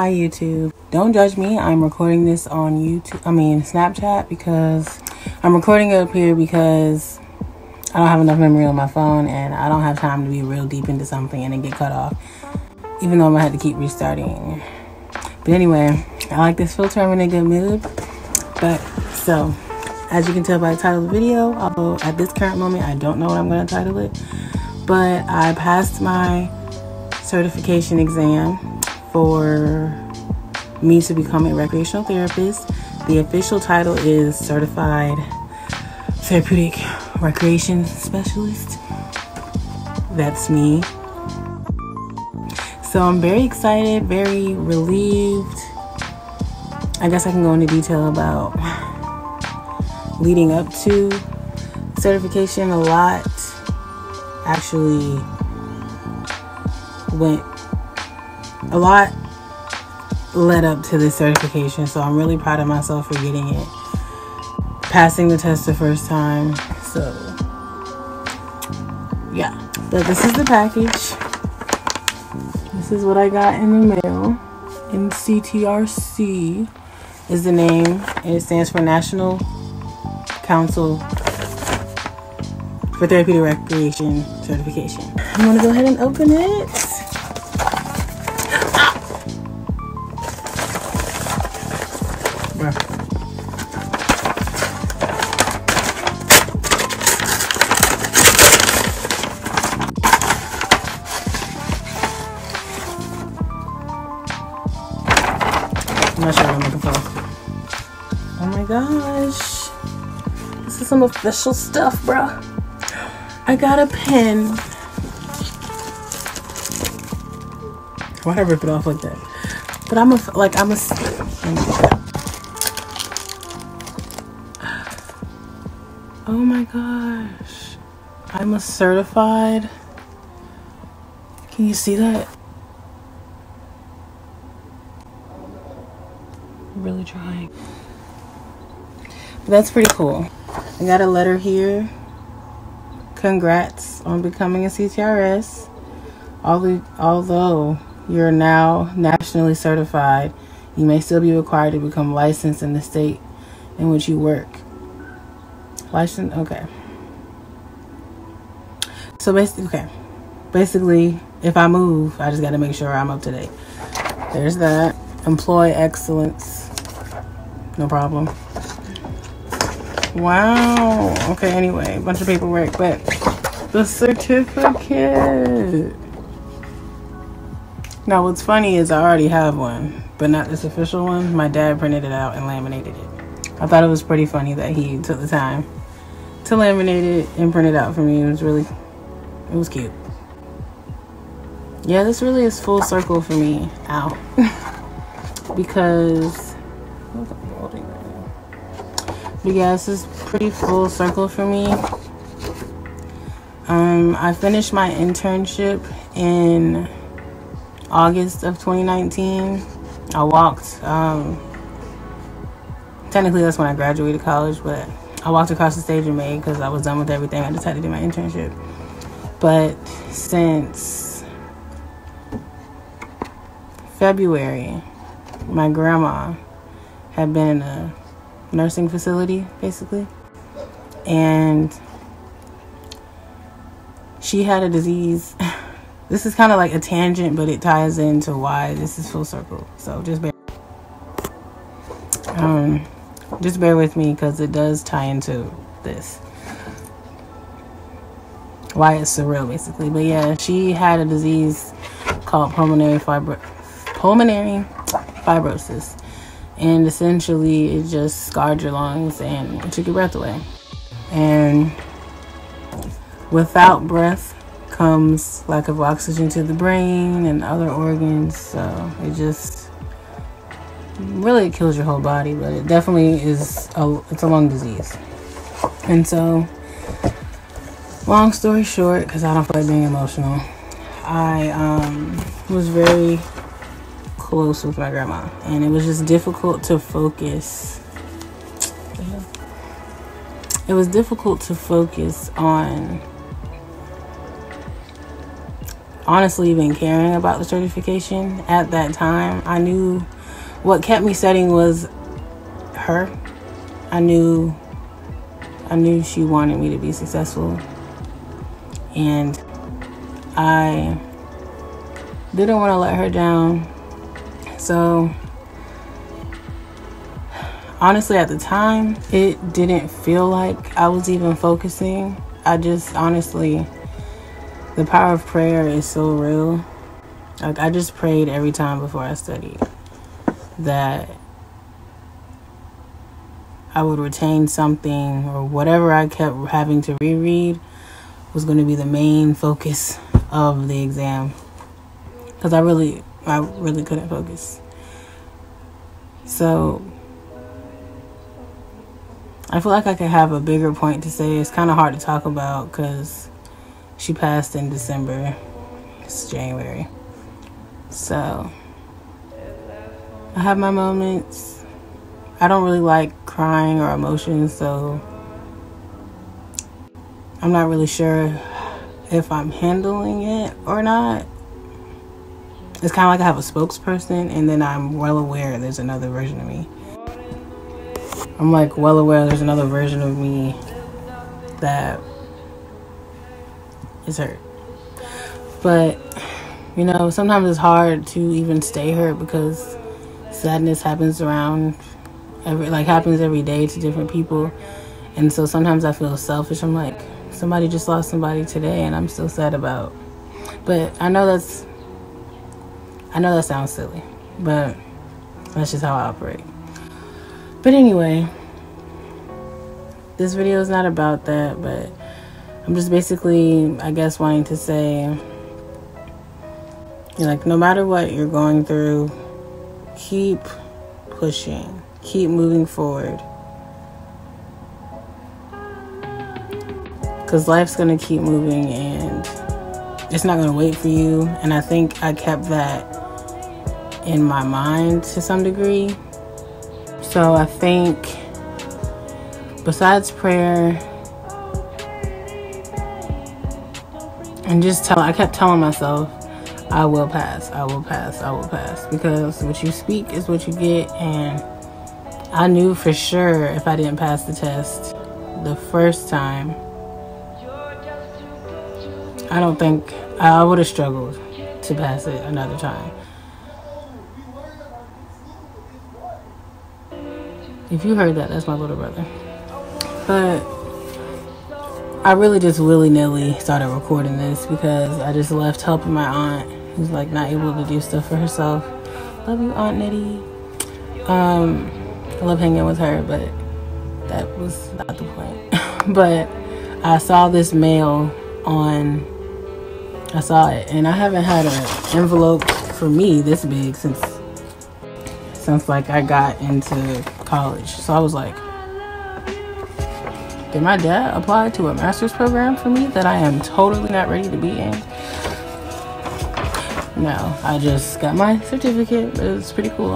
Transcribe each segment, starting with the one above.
Hi YouTube. Don't judge me. I'm recording this on YouTube. I mean Snapchat because I'm recording it up here because I don't have enough memory on my phone and I don't have time to be real deep into something and then get cut off. Even though I'm gonna have to keep restarting. But anyway, I like this filter. I'm in a good mood. But so as you can tell by the title of the video, although at this current moment I don't know what I'm gonna title it, but I passed my certification exam for me to become a recreational therapist. The official title is Certified Therapeutic Recreation Specialist. That's me. So I'm very excited, very relieved. I guess I can go into detail about leading up to certification. A lot actually went a lot led up to this certification, so I'm really proud of myself for getting it. Passing the test the first time, so yeah. But this is the package. This is what I got in the mail. NCTRC is the name, and it stands for National Council for Therapeutic Recreation Certification. I'm gonna go ahead and open it. What I'm looking for. Oh my gosh. This is some official stuff, bro. I got a pen. Why'd I rip it off like that? But I'm a, like, I'm a, oh my gosh. I'm a certified, can you see that? really trying. But that's pretty cool. I got a letter here. Congrats on becoming a CTRS. Although you're now nationally certified, you may still be required to become licensed in the state in which you work. License, okay. So basically, okay. Basically, if I move, I just got to make sure I'm up to date. There's that. Employ excellence no problem. Wow. Okay, anyway, a bunch of paperwork, but the certificate. Now, what's funny is I already have one, but not this official one. My dad printed it out and laminated it. I thought it was pretty funny that he took the time to laminate it and print it out for me. It was really, it was cute. Yeah, this really is full circle for me. Ow. because but yeah, this is pretty full circle for me. Um, I finished my internship in August of 2019. I walked, um, technically that's when I graduated college, but I walked across the stage in May because I was done with everything. I decided to do my internship. But since February, my grandma had been in a nursing facility, basically. And she had a disease. This is kind of like a tangent, but it ties into why this is full circle. So just bear, um, just bear with me because it does tie into this. Why it's surreal, basically. But yeah, she had a disease called pulmonary fibro pulmonary fibrosis and essentially it just scarred your lungs and took your breath away. And without breath comes lack of oxygen to the brain and other organs, so it just really kills your whole body, but it definitely is a it's a lung disease. And so long story short, because I don't feel like being emotional, I um, was very close with my grandma, and it was just difficult to focus. It was difficult to focus on honestly even caring about the certification at that time. I knew what kept me studying was her. I knew I knew she wanted me to be successful. And I didn't want to let her down. So honestly at the time, it didn't feel like I was even focusing. I just honestly the power of prayer is so real. Like I just prayed every time before I studied that I would retain something or whatever I kept having to reread was going to be the main focus of the exam because I really I really couldn't focus. So I feel like I could have a bigger point to say. It's kind of hard to talk about because she passed in December. It's January. So I have my moments. I don't really like crying or emotions, so I'm not really sure if I'm handling it or not. It's kind of like I have a spokesperson, and then I'm well aware there's another version of me. I'm like well aware there's another version of me that is hurt. But, you know, sometimes it's hard to even stay hurt because sadness happens around every like happens every day to different people. And so sometimes I feel selfish. I'm like, somebody just lost somebody today and I'm still sad about. But I know that's I know that sounds silly, but that's just how I operate. But anyway, this video is not about that, but I'm just basically, I guess, wanting to say, like, no matter what you're going through, keep pushing, keep moving forward. Because life's going to keep moving and it's not going to wait for you. And I think I kept that in my mind to some degree. So I think, besides prayer, and just tell I kept telling myself I will pass, I will pass, I will pass because what you speak is what you get and I knew for sure if I didn't pass the test the first time I don't think I would have struggled to pass it another time. If you heard that, that's my little brother. But I really just willy nilly started recording this because I just left helping my aunt who's like not able to do stuff for herself. Love you, Aunt Nitty. Um, I love hanging with her, but that was not the point. but I saw this mail on. I saw it, and I haven't had an envelope for me this big since since like I got into college. So I was like, did my dad apply to a master's program for me that I am totally not ready to be in? No, I just got my certificate. It's pretty cool.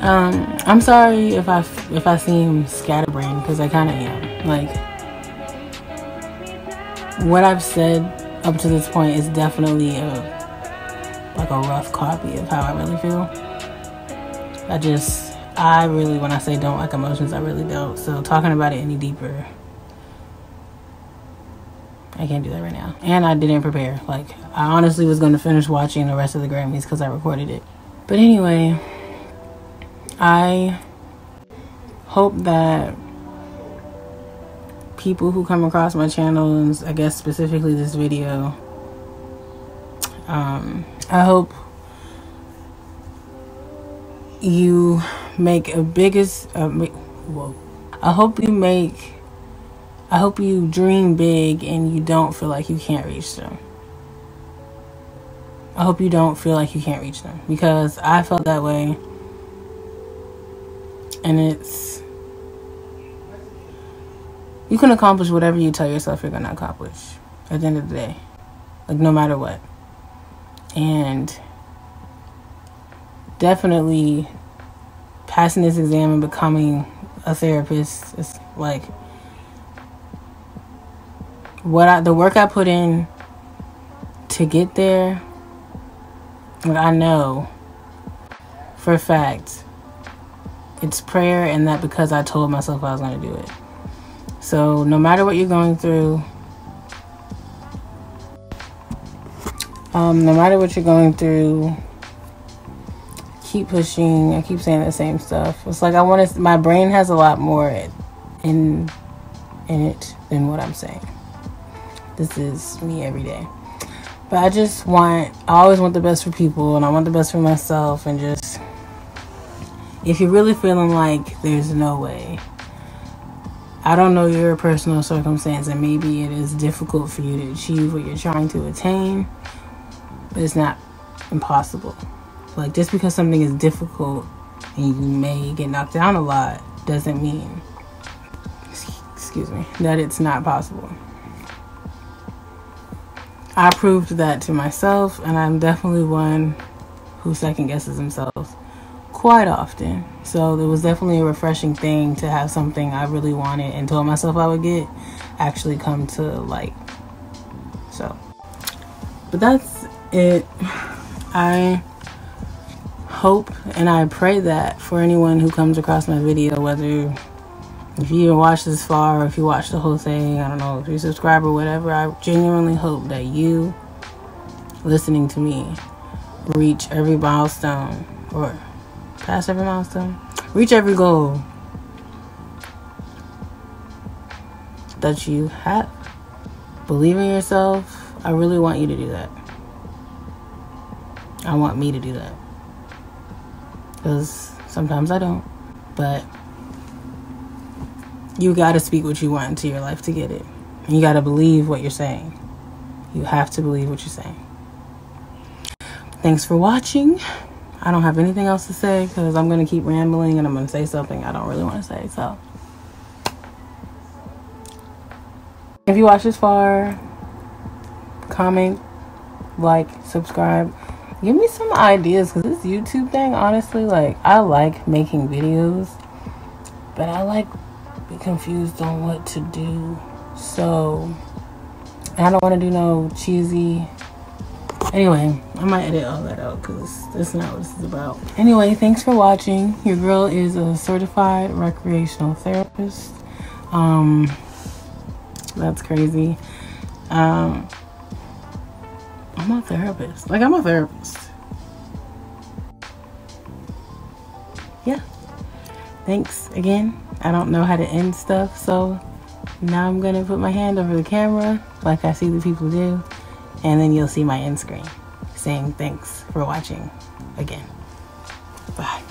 Um, I'm sorry if I if I seem scatterbrained because I kind of am. Like what I've said up to this point is definitely a like a rough copy of how I really feel. I just I really when I say don't like emotions, I really don't. So talking about it any deeper I can't do that right now. And I didn't prepare. Like, I honestly was going to finish watching the rest of the Grammys because I recorded it. But anyway, I hope that people who come across my channel, and I guess specifically this video, um, I hope you make a biggest, uh, whoa. I hope you make I hope you dream big and you don't feel like you can't reach them. I hope you don't feel like you can't reach them because I felt that way. And it's. You can accomplish whatever you tell yourself you're going to accomplish at the end of the day. Like, no matter what. And definitely passing this exam and becoming a therapist is like what I the work I put in to get there, I know for a fact it's prayer and that because I told myself I was going to do it. So, no matter what you're going through, um, no matter what you're going through, keep pushing. I keep saying the same stuff. It's like I want to. My brain has a lot more in in it than what I'm saying. This is me every day. But I just want. I always want the best for people, and I want the best for myself, and just. If you're really feeling like there's no way, I don't know your personal circumstance, and maybe it is difficult for you to achieve what you're trying to attain, but it's not impossible. Like, just because something is difficult and you may get knocked down a lot doesn't mean, excuse me, that it's not possible. I proved that to myself, and I'm definitely one who second guesses themselves quite often. So it was definitely a refreshing thing to have something I really wanted and told myself I would get actually come to light. So, but that's it. I hope and I pray that for anyone who comes across my video, whether if you even watch this far or if you watch the whole thing, I don't know, if you subscribe or whatever, I genuinely hope that you listening to me reach every milestone or pass every milestone, reach every goal that you have. Believe in yourself. I really want you to do that. I want me to do that. Because sometimes I don't. But you got to speak what you want into your life to get it. And you got to believe what you're saying. You have to believe what you're saying. Thanks for watching. I don't have anything else to say because I'm going to keep rambling and I'm going to say something I don't really want to say. So, if you watch this far, comment, like, subscribe. Give me some ideas because this YouTube thing, honestly, like, I like making videos, but I like be confused on what to do. So, I don't want to do no cheesy Anyway, I might edit all that out because that's not what this is about. Anyway, thanks for watching. Your girl is a certified recreational therapist. Um, that's crazy. Um, I'm a therapist. Like, I'm a therapist. Yeah. Thanks again. I don't know how to end stuff, so now I'm gonna put my hand over the camera like I see the people do and then you'll see my end screen saying thanks for watching again. Bye.